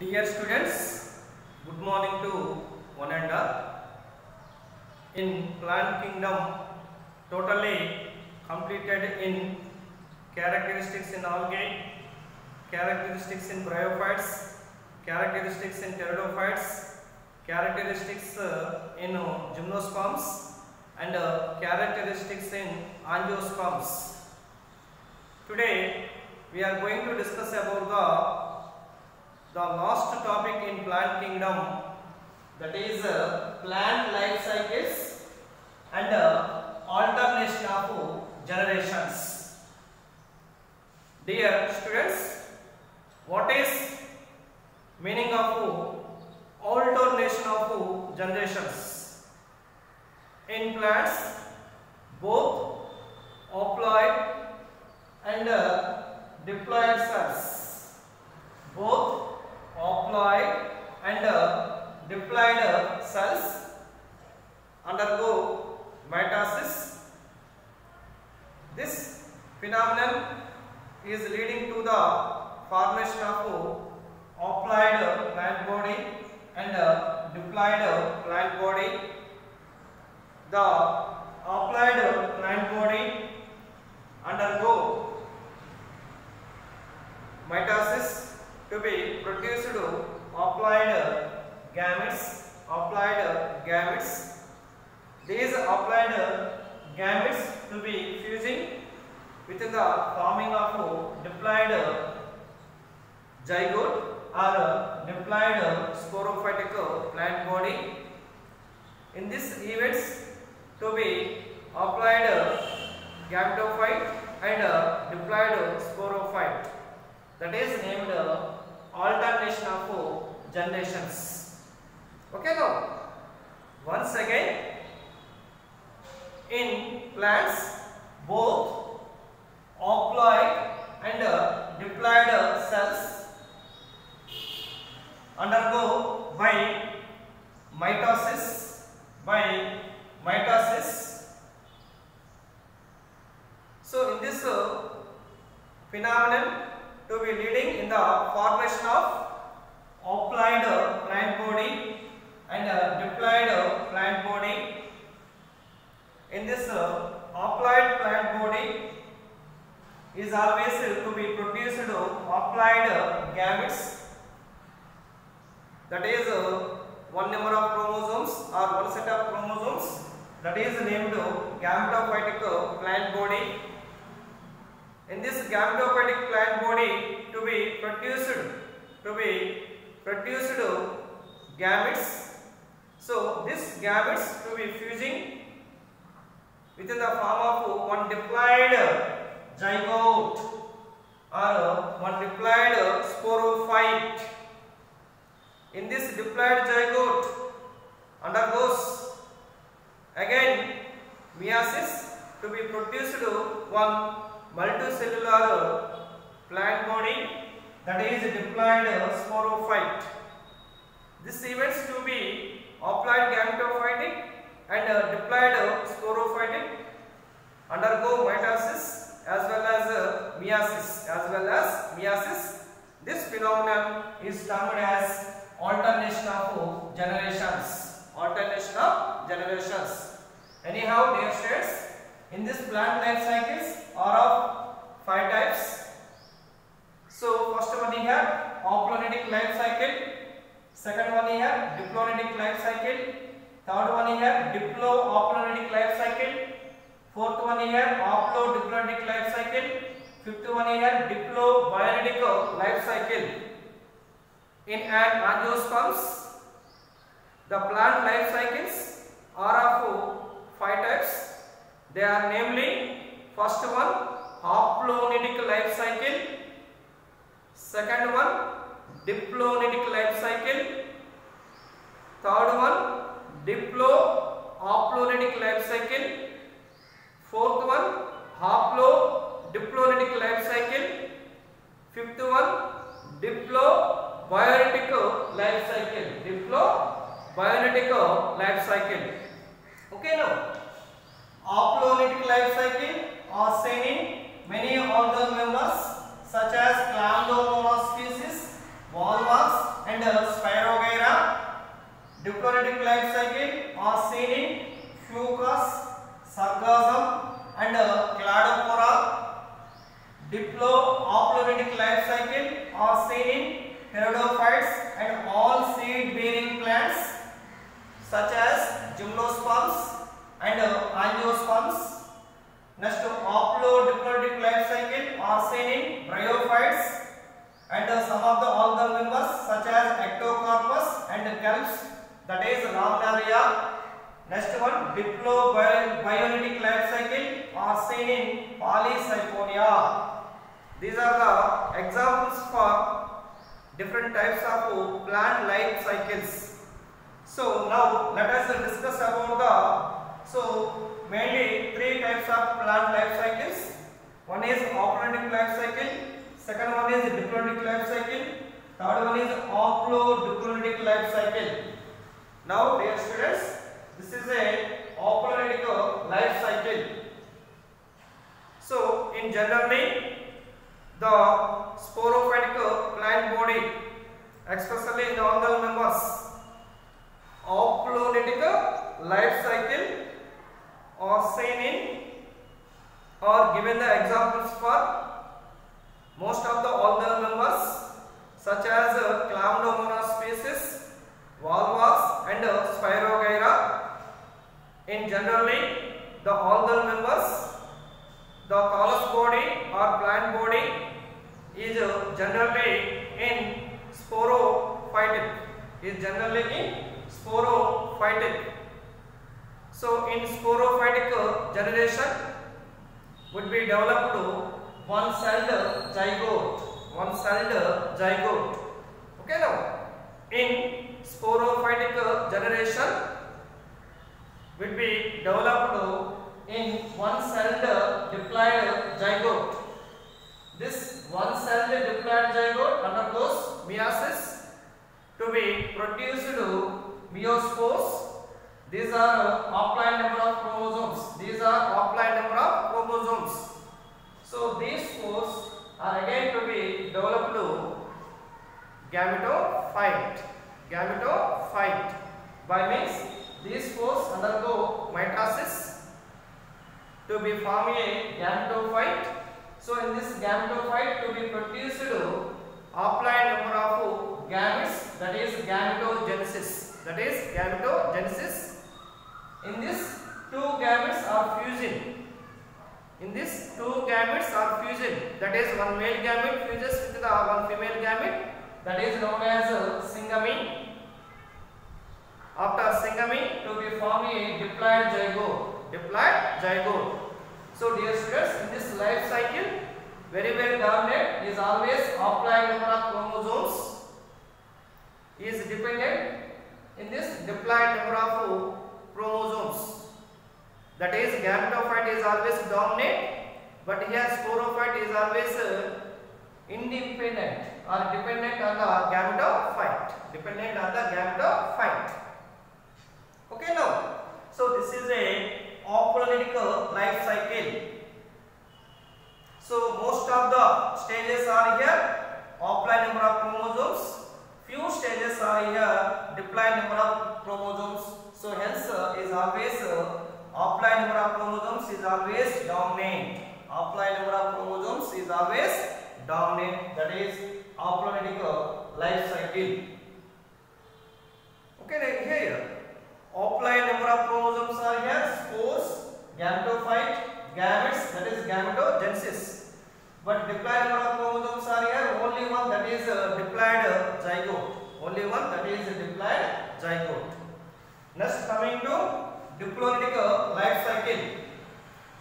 Dear students, good morning to one and all. In plant kingdom, totally completed in characteristics in algae, characteristics in bryophytes, characteristics in pteridophytes, characteristics uh, in uh, gymnosperms, and uh, characteristics in angiosperms. Today, we are going to discuss about the the last topic in plant kingdom that is uh, plant life cycles and uh, alternation of generations. Dear students, what is meaning of alternation of generations? In plants, both haploid and uh, diploid cells, both haploid and uh, diploid uh, cells undergo mitosis. This phenomenon is leading to the formation of haploid plant body and uh, diploid plant body. The haploid plant body undergo mitosis to be produced haploid gametes haploid gametes. These haploid gametes to be fusing within the forming of diploid zygote or diploid sporophytic plant body in this events be haploid gametophyte and diploid sporophyte that is named alternation of generations. Okay now, once again in plants both haploid and diploid cells undergo by mitosis by mitosis so in this uh, phenomenon to be leading in the formation of haploid plant body and uh, diploid plant body. In this uh, haploid plant body to be produced haploid gametes. That is uh, one number of chromosomes or one set of chromosomes. That is named gametophytic plant body. In this gametophytic plant body to be produced to be produced gametes. So this gametes to be fusing within the form of one diploid zygote or uh, one diploid uh, sporophyte in this diploid zygote undergoes again meiosis to be produced uh, one multicellular plant body that is diploid sporophyte. This events to be haploid gametophytic and uh, diploid sporophytic undergo mitosis as well as uh, meiosis as well as meiosis. This phenomenon is termed as alternation of generations. Alternation of generations. Anyhow, dear students, in this plant life cycles are of five types. So first one here haplonetic life cycle, second one here diplonetic life cycle, third one here diplohaplonetic life cycle, fourth one here haplodiplonetic life cycle, fifth one here diplobionetic life cycle. In an angiosperms, the plant life cycles are of five types. They are namely first one haplonetic life cycle, second one diplonetic life cycle, third one diplo diplohaplonetic life cycle, fourth one haplo haplodiplonetic life cycle, fifth one diplo diplobionetic life cycle, diplo diplobionetic life cycle. Okay now. Haplonetic life cycle are seen in many us discuss about the so mainly three types of plant life cycles. One is operatic life cycle, second one is diploidic life cycle, third one is haplodiploidic life cycle. Now dear students, this is a operatic life cycle. So in generally the sporophytic plant body especially in the algal members haploditic life cycle are seen in or given the examples for most of the algal members such as uh, Chlamydomonas species, Volvox and uh, Spirogyra. In generally the algal members, the thallus body or plant body is uh, generally in sporophytic. Is generally in sporophytic. So in sporophytic generation would be developed to one celled zygote. One celled zygote. Okay now. In sporophytic generation would be developed in one celled diploid zygote. This one undergoes meiosis to be produced to meiospores. These are haploid number of chromosomes. These are haploid number of chromosomes. So these spores are again to be developed to gametophyte. Gametophyte. By means these spores undergo mitosis to be form a gametophyte. So in this gametophyte to be produced haploid number of gametes that is gametogenesis. That is gametogenesis. In this two gametes are fusing. In this two gametes are fusing. That is one male gamete fuses with the one female gamete. That is known as syngamy. After syngamy to be form a diploid zygote. Diploid zygote. So dear students, in this life cycle, very well dominant is always haploid number of chromosomes is dependent in this diploid number of chromosomes. That is gametophyte is always dominant, but here sporophyte is always uh, independent or dependent on the gametophyte. Dependent on the gametophyte. Okay now. So this is a aploidic life cycle. So most of the stages are here haploid number of chromosomes. Few stages are here diploid number of chromosomes. So hence uh, is always uh, haploid number of chromosomes is always dominant. Haploid number of chromosomes is always dominant. That is haploidic life cycle. Okay, like here haploid number of chromosomes are here spores, gametophyte, gametes that is gametogenesis. But number of chromosomes are here only one that is uh, diploid zygote. Only one that is diploid zygote. Next coming to diploidic life cycle.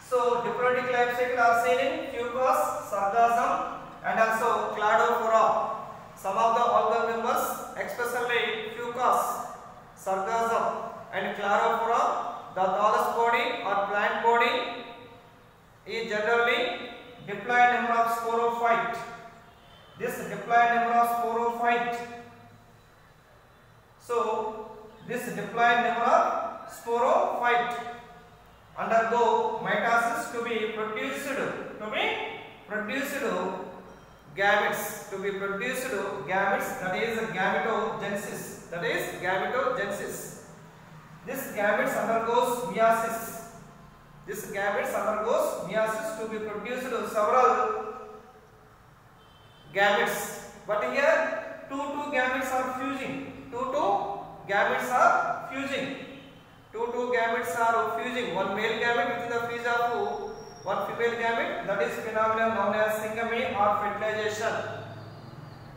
So diploidic life cycle are seen in fucus, sargassum and also cladophora. Some of the algal members especially fucus, sargassum and cladophora, the thallus body or plant body is generally diploid number of sporophyte. This diploid number of sporophyte. So this diploid number of sporophyte undergo mitosis to be produced to be produced gametes to be produced gametes that is gametogenesis that is gametogenesis. This gametes undergoes meiosis. This gametes undergoes meiosis to be produced several gametes. But here two two gametes are fusing. Two two gametes are fusing. Two two gametes are fusing. One male gamete with the fuse of one female gamete. That is phenomenon known as syngamy or fertilization.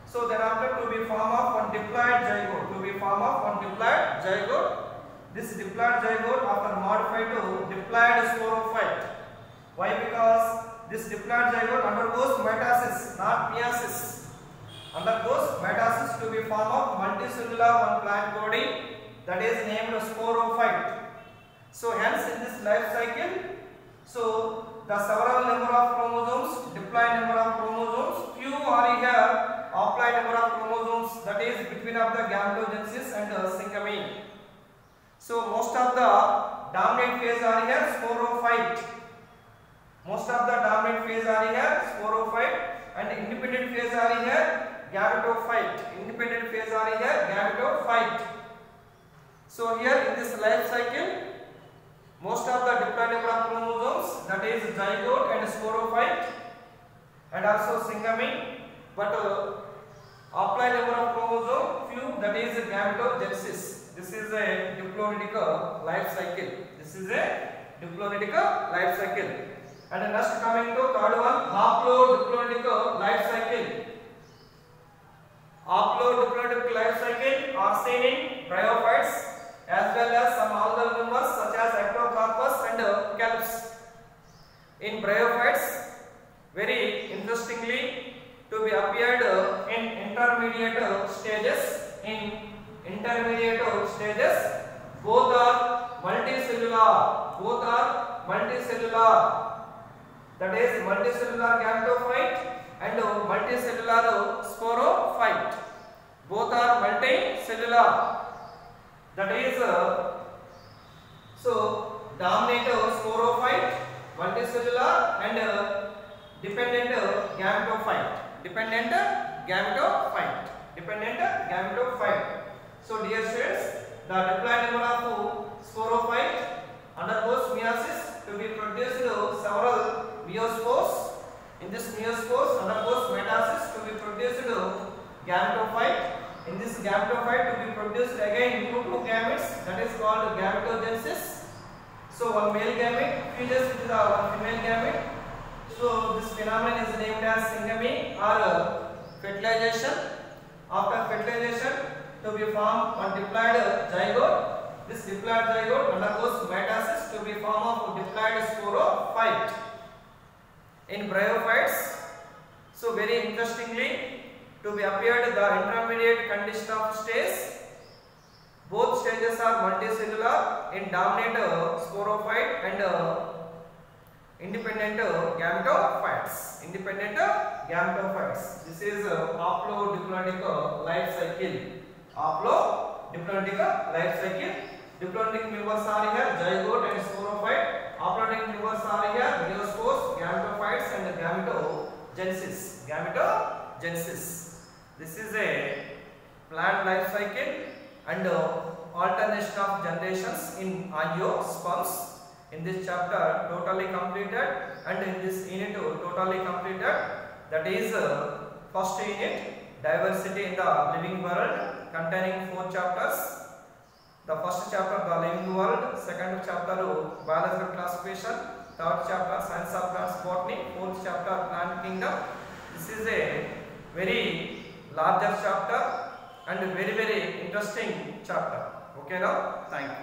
So thereafter to be form of one diploid zygote. To be form of one diploid zygote. This diploid zygote after modified to diploid sporophyte. Why? Because this diploid zygote undergoes mitosis, not meiosis. Undergoes mitosis to be form of multicellular one plant body that is named sporophyte. So hence in this life cycle, so the several number of chromosomes, diploid number of chromosomes, few are here, haploid number of chromosomes that is between of the gametogenesis and uh, syngamy. So most of the dominant phase are here sporophyte. Most of the dominant phase are here sporophyte and independent phase are here gametophyte. Independent phase are here gametophyte. So here in this life cycle, most of the diploid number of chromosomes that is zygote and sporophyte and also syngamy, but uh, haploid number of chromosome few that is gametogenesis. This is a diploidic life cycle. This is a diploidic life cycle. And next coming to third one, haplodiploidic life cycle. Haplodiploidic life cycle are seen in bryophytes as well as some other members such as ectocarpus and kelps. In bryophytes, very interestingly, to be appeared in intermediate stages. In intermediate stages, both are multicellular. Both are multicellular. That is multicellular gametophyte and multicellular sporophyte. Both are multicellular. That is uh, so dominant sporophyte, multicellular and uh, dependent gametophyte. Dependent gametophyte. Dependent gametophyte. So dear students, the diploid number of sporophyte undergoes meiosis to be produced uh, several meiospores. In this meiospores undergoes mitosis to be produced uh, gametophyte. In this gametophyte to be produced again new two gametes that is called gametogenesis. So one male gamete fuses with the one female gamete. So this phenomenon is named as syngamy or uh, fertilization. After fertilization to be formed one diploid zygote. This diploid zygote undergoes mitosis to be form of diploid sporophyte. In bryophytes, so very interestingly, to be appeared the intermediate condition of stage. Both stages are multicellular in dominant uh, sporophyte and uh, independent uh, gametophytes. Independent uh, gametophytes. This is uh, haplodiploidic uh, life cycle. Haplodiploidic life cycle. Diploidic members are here zygote and sporophyte. Haplodic members are here meiospores, gametophytes and gametogenesis. Gametogenesis. This is a plant life cycle and uh, alternation of generations in angiosperms. In this chapter totally completed and in this unit totally completed. That is uh, first unit diversity in the living world containing four chapters. The first chapter the living world, second chapter biological classification, third chapter science of plants botany, fourth chapter plant kingdom. This is a very larger chapter and very very interesting chapter. Okay now, thank you.